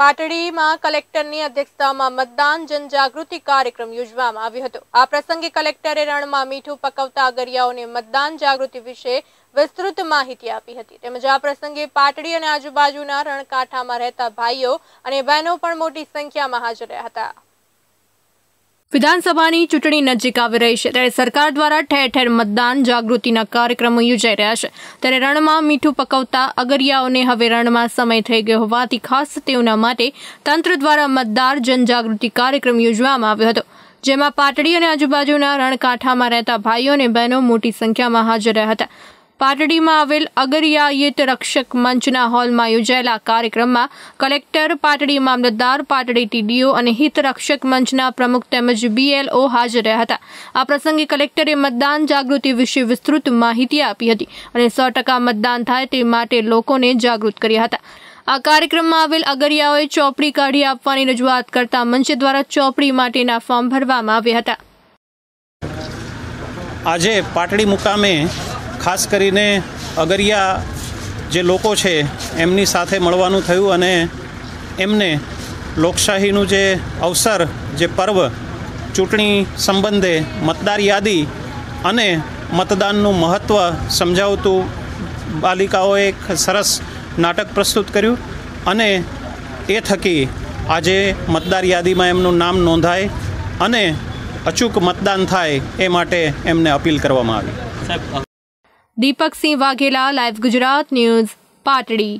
પાટડીમાં કલેક્ટરની અધ્યક્ષતામાં મતદાન જનજાગૃતિ કાર્યક્રમ યોજવામાં આવ્યો હતો. આ પ્રસંગે કલેક્ટરે રણમાં મીઠું પકવતા અગરિયાઓને મતદાન જાગૃતિ વિશે વિસ્તૃત માહિતી આપી હતી. તેમજ આ પ્રસંગે પાટડી અને આજુબાજુના રણકાંઠામાં રહેતા ભાઈઓ અને બહેનો પણ મોટી સંખ્યામાં હાજર રહ્યા હતા. વિધાનસભાની ચૂંટણી નજીક આવી રહી છે ત્યારે સરકાર દ્વારા ઠેર ઠેર મતદાન જાગૃતિના કાર્યક્રમો યોજાઈ રહ્યા છે. ત્યારે રણમાં મીઠું પકવતા અગરિયાઓને હવે રણમાં સમય થઈ ગયો હોવાથી ખાસ તેઓના માટે તંત્ર દ્વારા મતદાર જનજાગૃતિ કાર્યક્રમ યોજવામાં આવ્યો હતો. જેમાં પાટડી અને આજુબાજુના રણકાંઠામાં રહેતા ભાઈઓ અને બહેનો મોટી સંખ્યામાં હાજર રહ્યા હતા. પાટડીમાં આવેલ અગરિયાયત રક્ષક મંચના હોલમાં યોજાયેલા કાર્યક્રમમાં કલેક્ટર પાટડી મામલતદાર, પાટડી ટીડીઓ અને હિત રક્ષક મંચના પ્રમુખ તેમજ બીએલઓ હાજર રહ્યા હતા. આ પ્રસંગે કલેક્ટરે મતદાન જાગૃતિ વિશે વિસ્તૃત માહિતી આપી હતી અને સો મતદાન થાય તે માટે લોકોને જાગૃત કર્યા હતા. આ કાર્યક્રમમાં આવેલ અગરિયાઓએ ચોપડી કાઢી આપવાની રજૂઆત કરતા મંચ દ્વારા ચોપડી માટેના ફોર્મ ભરવામાં આવ્યા હતા. આજે પાટડી મુકામે ખાસ કરીને અગરિયા જે લોકો છે, એમની સાથે મળવાનું થયું અને એમને લોકશાહીનું જે અવસર, જે પર્વ, ચૂંટણી સંબંધે મતદાર યાદી અને મતદાનનું મહત્ત્વ સમજાવતું બાલિકાઓએ એક સરસ નાટક પ્રસ્તુત કર્યું અને એ થકી આજે મતદાર યાદીમાં એમનું નામ નોંધાય અને અચૂક મતદાન થાય એ માટે એમને અપીલ કરવામાં આવી. Deepaksinh Vaghela live Gujarat news Patdi.